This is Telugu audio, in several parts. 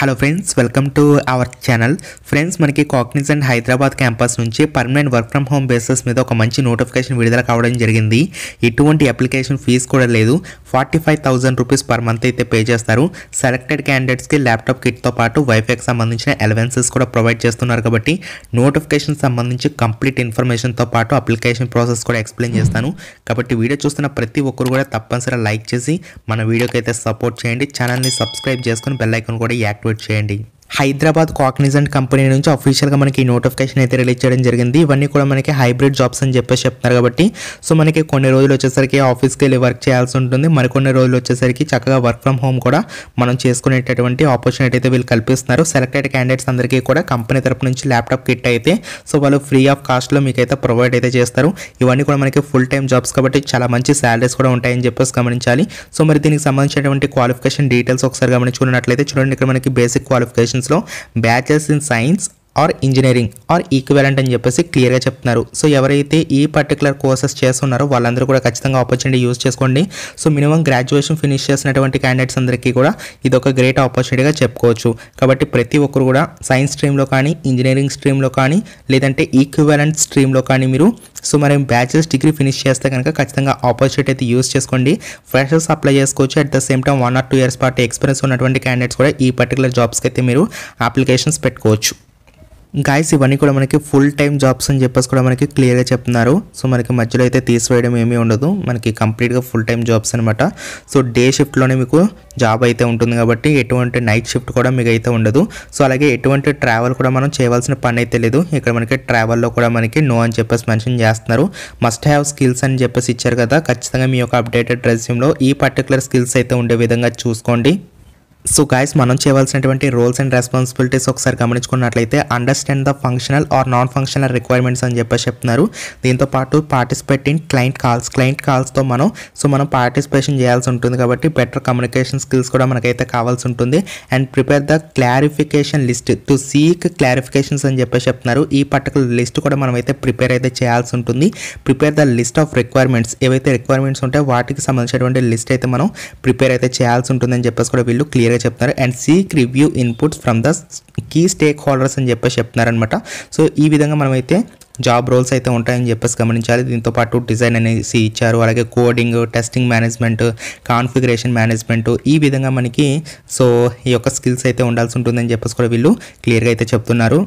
Hello friends welcome to our channel friends మనకి కాగ్నిజెంట్ హైదరాబాద్ క్యాంపస్ నుంచి permanent work from home basis మీద ఒక మంచి నోటిఫికేషన్ విడుదల కావడం జరిగింది. ఎటువంటి అప్లికేషన్ ఫీజు కూడా లేదు. Forty five thousand rupees per month అయితే పే చేస్తారు. సెలెక్టెడ్ క్యాండిడేట్స్కి ల్యాప్టాప్ కిట్తో పాటు వైఫైకి సంబంధించిన ఎలవెన్సెస్ కూడా ప్రొవైడ్ చేస్తున్నారు కాబట్టి నోటిఫికేషన్ సంబంధించి కంప్లీట్ ఇన్ఫర్మేషన్తో పాటు అప్లికేషన్ ప్రాసెస్ కూడా ఎక్స్ప్లెయిన్ చేస్తాను. కాబట్టి వీడియో చూస్తున్న ప్రతి ఒక్కరు కూడా తప్పనిసరిగా లైక్ చేసి మన వీడియోకి అయితే సపోర్ట్ చేయండి. ఛానల్ని సబ్స్క్రైబ్ చేసుకుని బెల్ ఐకాన్ కూడా యాక్టివేట్ చేయండి హైదరాబాద్ కాగ్నిజెంట్ కంపెనీ నుంచి అఫీషియల్గా మనకి నోటిఫికేషన్ అయితే రిలీజ్ చేయడం జరిగింది. ఇవన్నీ కూడా మనకి హైబ్రిడ్ జాబ్స్ అని చెప్పేసి చెప్తున్నారు కాబట్టి సో మనకి కొన్ని రోజులు వచ్చేసరికి ఆఫీస్కి వెళ్ళి వర్క్ చేయాల్సి ఉంటుంది. మరికొన్ని రోజులు వచ్చేసరికి చక్కగా వర్క్ ఫ్రమ్ హోమ్ కూడా మనం చేసుకునేటటువంటి ఆపర్చునిటీ అయితే వీళ్ళు కల్పిస్తున్నారు. సెలెక్టెడ్ క్యాండిడేట్స్ అందరికీ కూడా కంపెనీ తరపు నుంచి ల్యాప్టాప్ కిట్ అయితే సో వాళ్ళు ఫ్రీ ఆఫ్ కాస్ట్లో మీకు అయితే ప్రొవైడ్ అయితే చేస్తారు. ఇవన్నీ కూడా మనకి ఫుల్ టైం జాబ్స్ కాబట్టి చాలా మంచి శాలరీస్ కూడా ఉంటాయని చెప్పేసి గమనించాలి. సో మరి దీనికి సంబంధించినటువంటి క్వాలిఫికేషన్ డీటెయిల్స్ ఒకసారి గమనించుకున్నట్లయితే చూడండి ఇక్కడ మనకి basic qualification క్వాలిఫికేషన్స్లో bachelors in science or engineering or equivalent అని చెప్పేసి క్లియర్గా చెప్తున్నారు. సో ఎవరైతే ఈ పర్టికులర్ కోర్సెస్ చేస్తున్నారో వాళ్ళందరూ కూడా ఖచ్చితంగా ఆపర్చునిటీ యూస్ చేసుకోండి. సో మినిమం గ్రాడ్యుయేషన్ ఫినిష్ చేసినటువంటి క్యాండిడేట్స్ అందరికీ కూడా ఇది ఒక గ్రేట్ ఆపర్చునిటీగా చెప్పుకోవచ్చు. కాబట్టి ప్రతి ఒక్కరు కూడా సైన్స్ స్ట్రీమ్లో కానీ ఇంజనీరింగ్ స్ట్రీమ్లో కానీ లేదంటే ఈక్వలెంట్ స్ట్రీమ్లో కానీ మీరు సో మరి బ్యాచిలర్స్ డిగ్రీ ఫినిష్ చేస్తే కనుక ఖచ్చితంగా ఆపర్చునిటీ అయితే యూస్ చేసుకోండి. ఫ్రెషర్స్ అప్లై చేసుకోవచ్చు. At the same time one or two years పాటు ఎక్స్పీరియన్స్ ఉన్నటువంటి క్యాండిడేట్స్ కూడా ఈ పర్టికులర్ జాబ్స్కి అయితే మీరు అప్లికేషన్స్ పెట్టుకోవచ్చు. గాయస్ ఇవన్నీ కూడా మనకి ఫుల్ టైం జాబ్స్ అని చెప్పేసి కూడా మనకి క్లియర్గా చెప్తున్నారు. సో మనకి మధ్యలో అయితే తీసివేయడం ఏమీ ఉండదు. మనకి కంప్లీట్గా ఫుల్ టైం జాబ్స్ అనమాట సో డే షిఫ్ట్లోనే మీకు జాబ్ అయితే ఉంటుంది కాబట్టి ఎటువంటి నైట్ షిఫ్ట్ కూడా మీకు అయితే ఉండదు. సో అలాగే ఎటువంటి ట్రావెల్ కూడా మనం చేయవలసిన పని అయితే లేదు. ఇక్కడ మనకి ట్రావెల్లో కూడా మనకి నో అని చెప్పేసి మెన్షన్ చేస్తున్నారు. మస్ట్ హ్యావ్ స్కిల్స్ అని చెప్పేసి ఇచ్చారు కదా. ఖచ్చితంగా మీ యొక్క అప్డేటెడ్ రెజ్యూమ్లో ఈ పర్టికులర్ స్కిల్స్ అయితే ఉండే విధంగా చూసుకోండి. సో గాయస్ మనం చేయవలసినటువంటి రోల్స్ అండ్ రెస్పాన్సిబిలిటీస్ ఒకసారి గమనించుకున్నట్లయితే understand the functional or non functional requirements అని చెప్పేసి చెప్తున్నారు. దీంతో పాటు participate in client calls client కాల్స్తో మనం సో మనం పార్టిసిపేషన్ చేయాల్సి ఉంటుంది కాబట్టి బెటర్ కమ్యూనికేషన్ స్కిల్స్ కూడా మనకైతే కావాల్సి ఉంటుంది. And prepare the clarification list to seek clarifications అని చెప్పేసి చెప్తున్నారు. ఈ పర్టికులర్ లిస్ట్ కూడా మనం అయితే ప్రిపేర్ అయితే చేయాల్సి ఉంటుంది. Prepare the list of requirements ఏవైతే రిక్వైర్మెంట్స్ ఉంటాయో వాటికి సంబంధించినటువంటి లిస్ట్ అయితే మనం ప్రిపేర్ అయితే చేయాల్సి ఉంటుందని చెప్పేసి కూడా వీళ్ళు క్లియర్ క్లియర్గా చెప్తున్నారు and seek review inputs from the key stakeholders అని చెప్పేసి చెప్తున్నారనమాట సో ఈ విధంగా మనమైతే జాబ్ రోల్స్ అయితే ఉంటాయని చెప్పేసి గమనించాలి. దీంతో పాటు డిజైన్ అనేసి ఇచ్చారు. అలాగే coding testing management configuration management ఈ విధంగా మనకి సో ఈ యొక్క స్కిల్స్ అయితే ఉండాల్సి ఉంటుందని చెప్పేసి కూడా వీళ్ళు క్లియర్గా అయితే చెప్తున్నారు.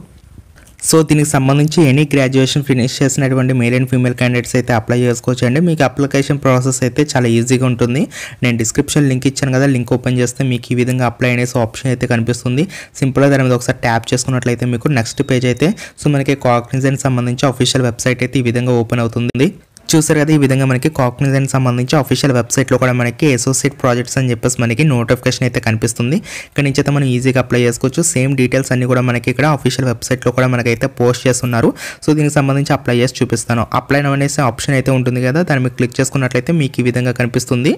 సో దీనికి సంబంధించి ఎనీ గ్రాడ్యుయేషన్ ఫినిష్ చేసినటువంటి మేల్ అండ్ ఫీమేల్ క్యాండిడేట్స్ అయితే అప్లై చేసుకోవచ్చు అండి మీకు అప్లికేషన్ ప్రాసెస్ అయితే చాలా ఈజీగా ఉంటుంది. నేను డిస్క్రిప్షన్ లింక్ ఇచ్చాను కదా లింక్ ఓపెన్ చేస్తే మీకు ఈ విధంగా అప్లై అనేసి ఆప్షన్ అయితే కనిపిస్తుంది. సింపుల్గా దాని మీద ఒకసారి ట్యాప్ చేసుకున్నట్లయితే మీకు నెక్స్ట్ పేజ్ అయితే సో మనకి కాగ్నిజెంట్ సంబంధించి అఫీషియల్ వెబ్సైట్ అయితే ఈ విధంగా ఓపెన్ అవుతుంది. చూసారు కదా ఈ విధంగా మనకి కాగ్నిజెంట్ సంబంధించి అఫీషియల్ వెబ్సైట్లో కూడా మనకి అసోసియేట్ ప్రాజెక్ట్స్ అని చెప్పేసి మనకి నోటిఫికేషన్ అయితే కనిపిస్తుంది. ఇక్కడ నుంచి అయితే మనం ఈజీగా అప్లై చేసుకోవచ్చు. సేమ్ డీటెయిల్స్ అన్ని కూడా మనకి ఇక్కడ అఫీషియల్ వెబ్సైట్లో కూడా మనకైతే పోస్ట్ చేస్తున్నారు. సో దీనికి సంబంధించి అప్లై చేసి చూపిస్తాను. అప్లై అనేసి ఆప్షన్ అయితే ఉంటుంది కదా దాన్ని మీరు క్లిక్ చేసుకున్నట్లయితే మీకు ఈ విధంగా కనిపిస్తుంది.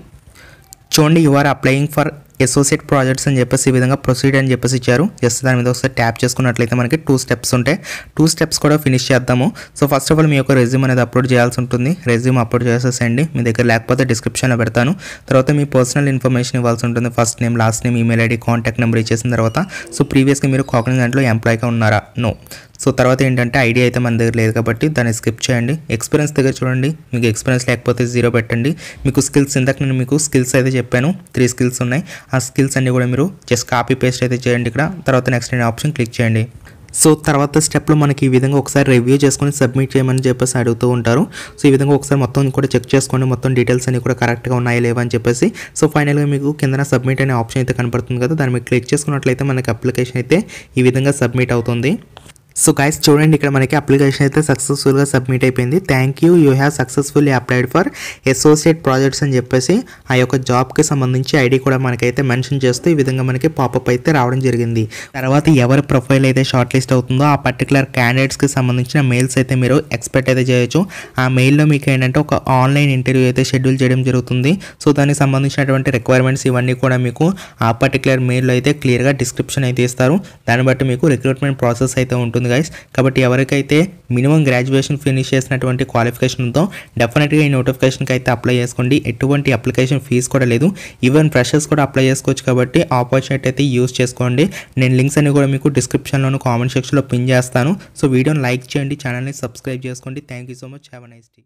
చూడండి you are applying for associate projects అని చెప్పేసి ఈ విధంగా ప్రొసీడ్ అని చెప్పేసి ఇచ్చారు. జస్ట్ దాని మీద ఒకసారి ట్యాప్ చేసుకున్నట్లయితే మనకి టూ స్టెప్స్ ఉంటాయి. టూ స్టెప్స్ కూడా ఫినిష్ చేద్దాము. సో ఫస్ట్ ఆఫ్ ఆల్ మీ యొక్క రెజ్యూమ్ అనేది అప్లోడ్ చేయాల్సి ఉంటుంది. రెజ్యూమ్ అప్లోడ్ చేసేసండి మీ దగ్గర లేకపోతే డిస్క్రిప్షన్లో పెడతాను. తర్వాత మీ పర్సనల్ ఇన్ఫర్మేషన్ ఇవ్వాల్సి ఉంటుంది. First name last name email ID contact number ఇచ్చేసిన తర్వాత సో ప్రీవియస్గా మీరు కాగ్నిజెంట్లో ఎంప్లాయ్గా ఉన్నారా? నో సో తర్వాత ఏంటంటే ఐడియా అయితే మన దగ్గర లేదు కాబట్టి దాన్ని స్కిప్ చేయండి. ఎక్స్పీరియన్స్ దగ్గర చూడండి. మీకు ఎక్స్పీరియన్స్ లేకపోతే జీరో పెట్టండి. మీకు స్కిల్స్ ఇందాక నేను మీకు స్కిల్స్ అయితే చెప్పాను. త్రీ స్కిల్స్ ఉన్నాయి. ఆ స్కిల్స్ అన్ని కూడా మీరు జస్ట్ కాపీ పేస్ట్ అయితే చేయండి ఇక్కడ. తర్వాత నెక్స్ట్ నేను ఆప్షన్ క్లిక్ చేయండి. సో తర్వాత స్టెప్లో మనకి ఈ విధంగా ఒకసారి రివ్యూ చేసుకొని సబ్మిట్ చేయమని చెప్పేసి అడుగుతూ ఉంటారు. సో ఈ విధంగా ఒకసారి మొత్తం కూడా చెక్ చేసుకోండి. మొత్తం డీటెయిల్స్ అన్ని కూడా కరెక్ట్గా ఉన్నాయా లేవా అని చెప్పేసి. సో ఫైనల్గా మీకు కింద సబ్మిట్ అనే ఆప్షన్ అయితే కనపడుతుంది కదా. దాన్ని మీరు క్లిక్ చేసుకున్నట్లయితే మనకి అప్లికేషన్ అయితే ఈ విధంగా సబ్మిట్ అవుతుంది. సో గైస్ చూడండి ఇక్కడ మనకి అప్లికేషన్ అయితే సక్సెస్ఫుల్గా సబ్మిట్ అయిపోయింది. Thank you you have successfully applied for associate projects అని చెప్పేసి ఆ యొక్క జాబ్కి సంబంధించి ఐడి కూడా మనకైతే మెన్షన్ చేస్తూ ఈ విధంగా మనకి పాపప్ అయితే రావడం జరిగింది. తర్వాత ఎవరి ప్రొఫైల్ అయితే షార్ట్ లిస్ట్ అవుతుందో ఆ పర్టికులర్ క్యాండిడేట్స్కి సంబంధించిన మెయిల్స్ అయితే మీరు ఎక్స్పెక్ట్ అయితే చేయొచ్చు. ఆ మెయిల్లో మీకు ఏంటంటే ఒక ఆన్లైన్ ఇంటర్వ్యూ అయితే షెడ్యూల్ చేయడం జరుగుతుంది. సో దానికి సంబంధించినటువంటి రిక్వైర్మెంట్స్ ఇవన్నీ కూడా మీకు ఆ పర్టికులర్ మెయిల్లో అయితే క్లియర్గా డిస్క్రిప్షన్ అయితే ఇస్తారు. దాన్ని బట్టి మీకు రిక్రూట్మెంట్ ప్రాసెస్ అయితే ఉంటుంది. ఉంటుంది గైస్ కాబట్టి ఎవరికైతే మినిమం గ్రాడ్యుయేషన్ ఫినిష్ చేసినటువంటి క్వాలిఫికేషన్ ఉందో డెఫినెట్గా ఈ నోటిఫికేషన్కి అయితే అప్లై చేసుకోండి. ఎటువంటి అప్లికేషన్ ఫీజు కూడా లేదు. ఈవెన్ ఫ్రెషర్స్ కూడా అప్లై చేసుకోవచ్చు కాబట్టి ఆపర్చునిటీ అయితే యూస్ చేసుకోండి. నేను లింక్స్ అన్ని కూడా మీకు డిస్క్రిప్షన్లోను కామెంట్ సెక్షన్లో పిన్ చేస్తాను. సో వీడియోని లైక్ చేయండి ఛానల్ని సబ్స్క్రైబ్ చేసుకోండి. Thank you so much have a nice day